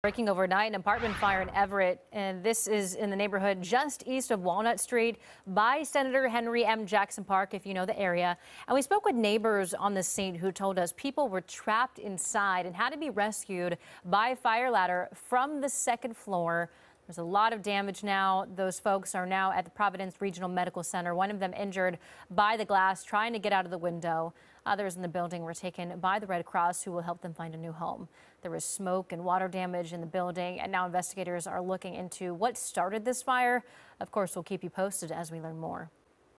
Breaking overnight, an apartment fire in Everett, and this is in the neighborhood just east of Walnut Street by Senator Henry M. Jackson Park, if you know the area. And we spoke with neighbors on the scene who told us people were trapped inside and had to be rescued by fire ladder from the second floor. There's a lot of damage now. Those folks are now at the Providence Regional Medical Center. One of them injured by the glass, trying to get out of the window. Others in the building were taken by the Red Cross, who will help them find a new home. There was smoke and water damage in the building, and now investigators are looking into what started this fire. Of course, we'll keep you posted as we learn more.